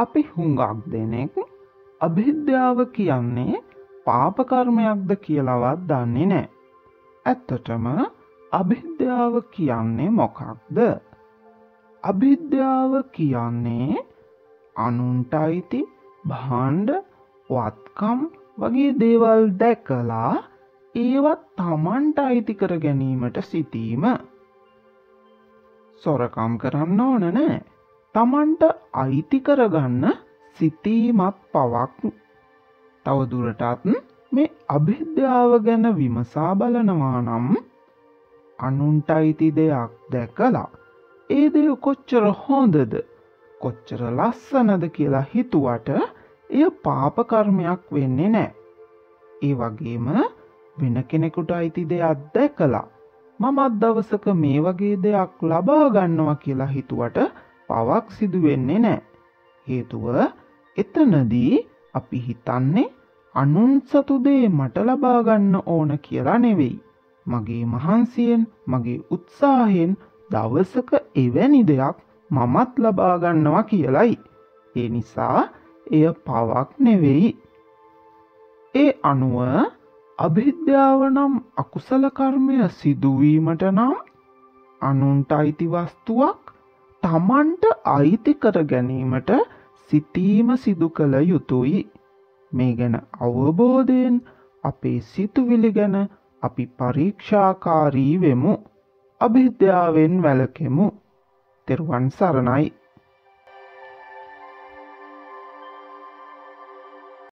අපි හුඟක් දෙනෙක් අභිද්‍යාව කියන්නේ පාපකර්මයක්ද කියලවත් දන්නේ නෑ. ඇත්තටම අභිද්‍යාව කියන්නේ මොකක්ද? අභිද්‍යාව කියන්නේ අනුන්ට අයිති භාණ්ඩ වත්කම් වගේ දේවල් දැකලා ඒවත් තමන්ට අයිති කර ගැනීමට සිතීම සොරකම් කරන්න ඕන නෑ තමන්ට අයිති කරගන්න සිතීමත් පවක් තවදුරටත් මේ අභිද්‍යාව ගැන විමසා බලනවා නම් අනුන්ට අයිති දෙයක් දැකලා ඒ දෙය කොච්චර හොඳද කොච්චර ලස්සනද කියලා හිතුවට එය පාපකර්මයක් වෙන්නේ නෑ. ඒ වගේම වෙන කෙනෙකුට අයිති දෙයක් දැකලා මමත් දවසක මේ වගේ දෙයක් ලබා ගන්නවා කියලා හිතුවට පවක් සිදු වෙන්නේ නෑ. හේතුව එතනදී අපි හිතන්නේ අනුන් සතු දේ මට ලබා ගන්න ඕන කියලා නෙවෙයි. මගේ මහන්සියෙන් මගේ උත්සාහයෙන් දවසක එවැනි දෙයක් මමත් ලබා ගන්නවා කියලයි. ඒ නිසා එය පවක් නෙවෙයි. ඒ අනුව අභිද්‍යාව නම් අකුසල කර්මය සිදුවීමට නම් අනුන්ට අයිති වස්තුවක් තමන්ට අයිති කර ගැනීමට සිතීම සිදු කළ යුතුයි. මේ ගැන අවබෝධයෙන් අපේ සිතුවිලි ගැන අපි පරීක්ෂාකාරී වෙමු. අභිද්‍යාවෙන් වැළකෙමු. තෙරුවන් සරණයි